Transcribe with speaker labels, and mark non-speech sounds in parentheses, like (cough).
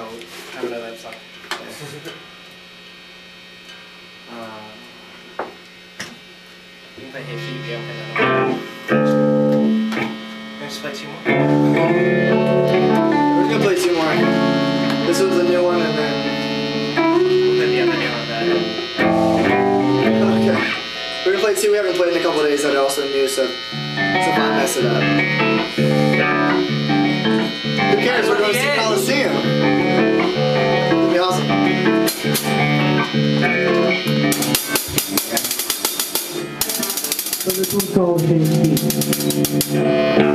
Speaker 1: no, (laughs) uh, I don't know that song.
Speaker 2: Let's play two more.
Speaker 1: We're gonna play two more. This was a new one and then...
Speaker 2: Then yeah, the new one back.
Speaker 1: Okay. We're gonna play two we haven't played in a couple days that are also new, so... So if I mess it up. Who cares? We're going to see Coliseum.
Speaker 3: So this one's called